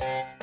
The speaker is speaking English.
you